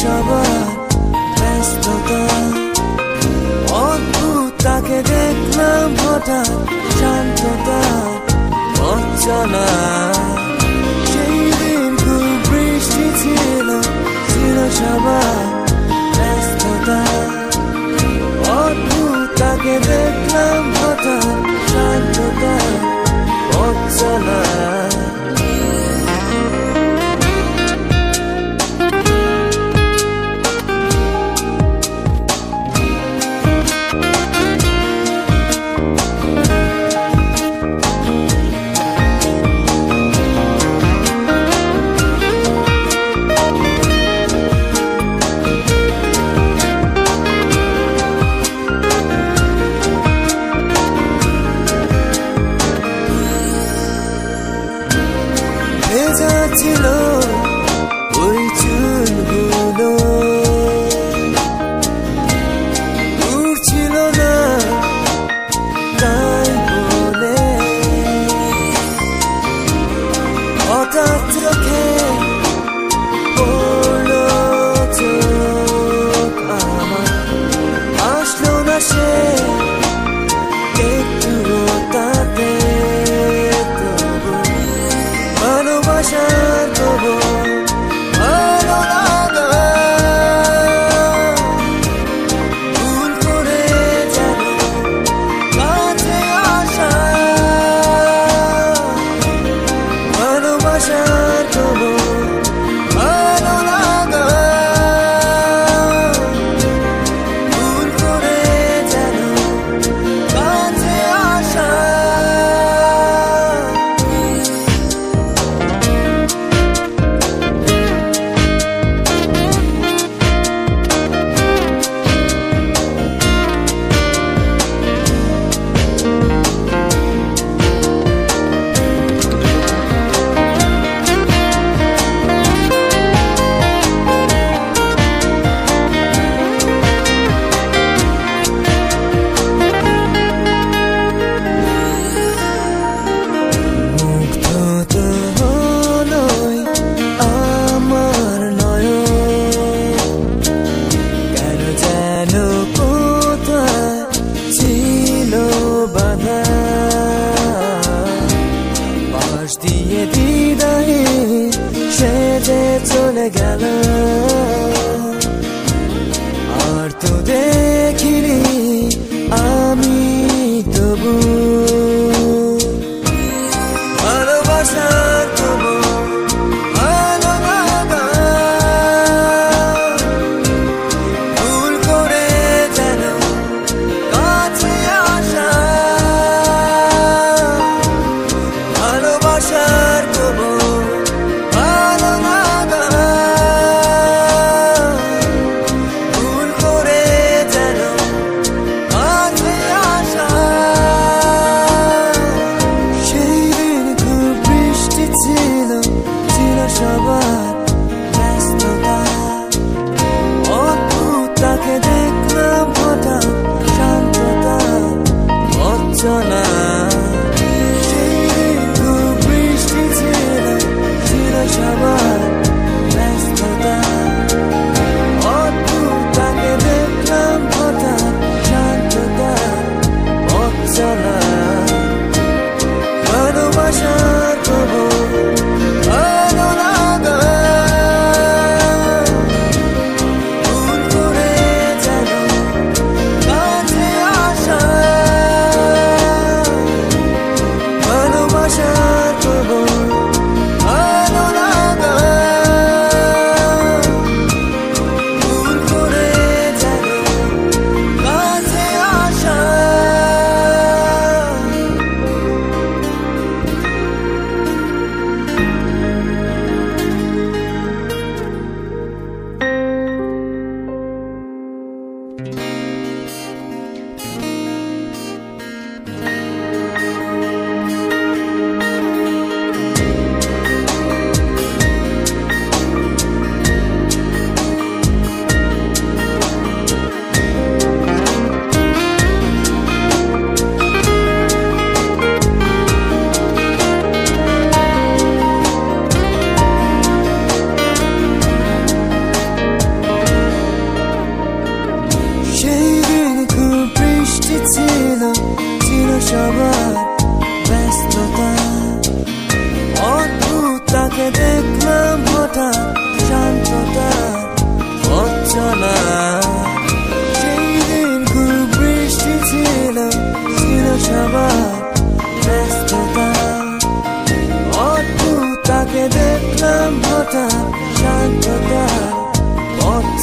সবার ব্যস্ততা। অদ্ভুত তাকে দেখলাম হঠাৎ শান্ততা অচলা সেই দিন খুব বৃষ্টি ছিল ছিল সবার ব্যস্ততা। অদ্ভুত তাকে দেখ চলে গেল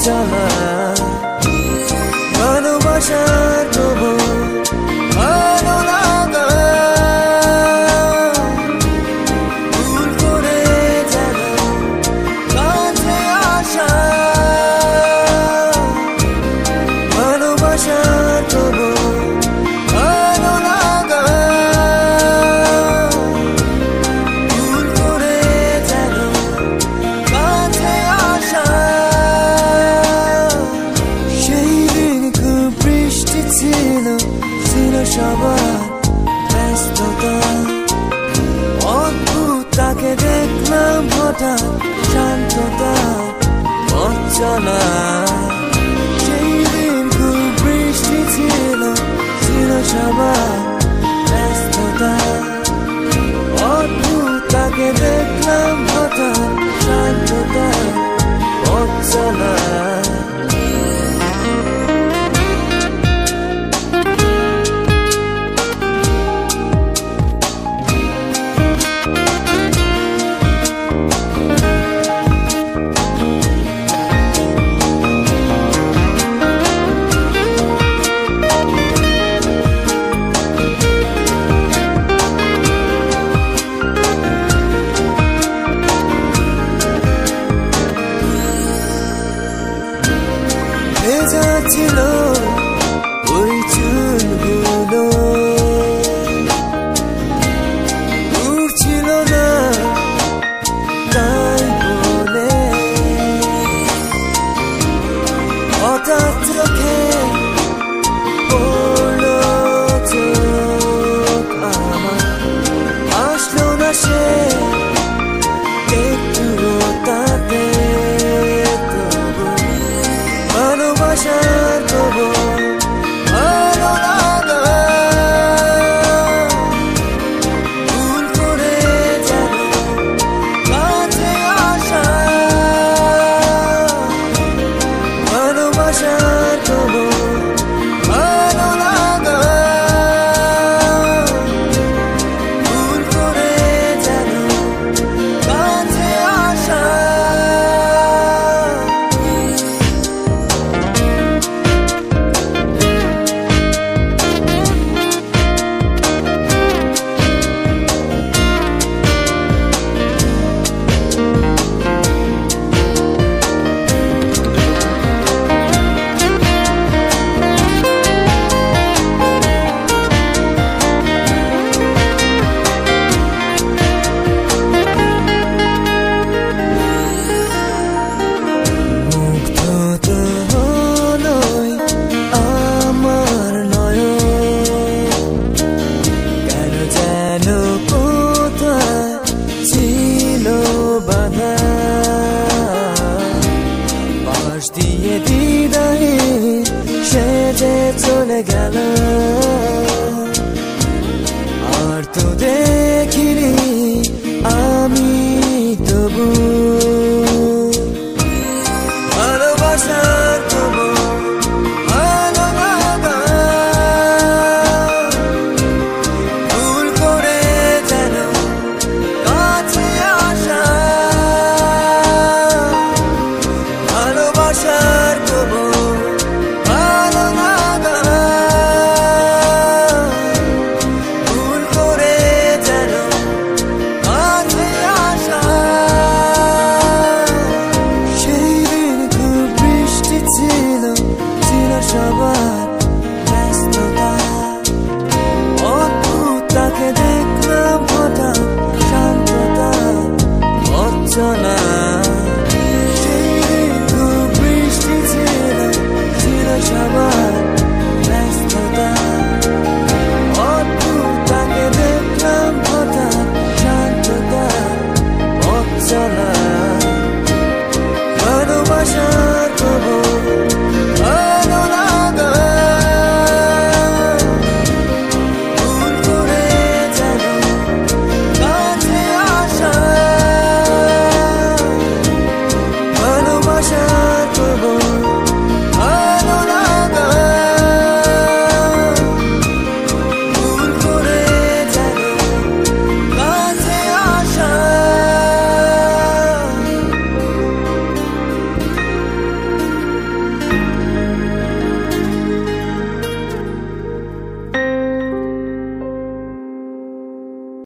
জ্বালা ভালোবাসার প্রবল ছিল ছিল সবার ব্যস্ততা। অদ্ভুত তাকে দেখলাম হঠাৎ শান্ততা অচলা সেই দিন খুব বৃষ্টি ছিল ছিল সবার ব্যস্ততা। অদ্ভুত তাকে দেখলাম হঠাৎ Aşk diye didayı Şerde tole galan